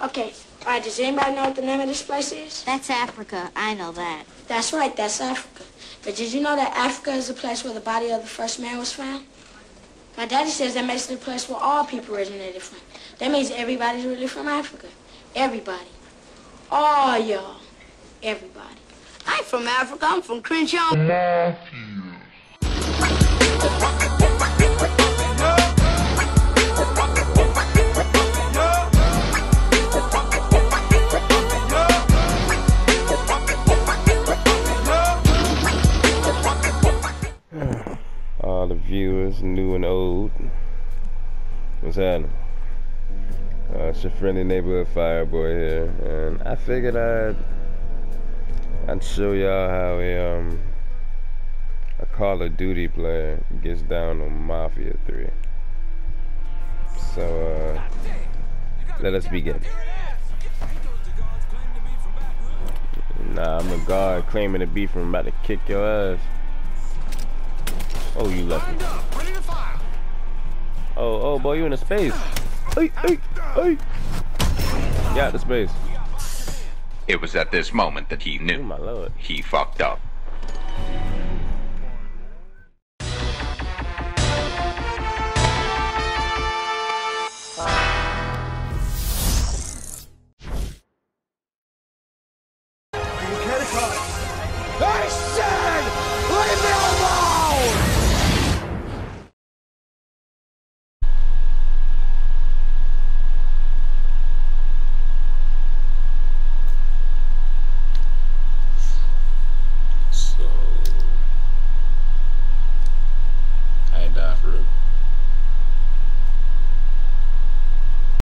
Okay, all right, does anybody know what the name of this place is? That's Africa. I know that. That's right, that's Africa. But did you know that Africa is the place where the body of the first man was found? My daddy says that makes it the place where all people originated from. That means everybody's really from Africa. Everybody. All y'all. Everybody. I'm from Africa. I'm from Crenshaw. The viewers, new and old. What's happening? Uh, it's your friendly neighborhood fireboi here, and I figured I'd I'd show y'all how a um a Call of Duty player gets down on Mafia 3. So uh, let us begin. Nah, I'm a guard claiming to be from about to kick your ass. Oh, you left me. Oh, oh, boy, you in a space. Hey, hey, hey. Yeah, the space. It was at this moment that he Oh knew my lord. he fucked up.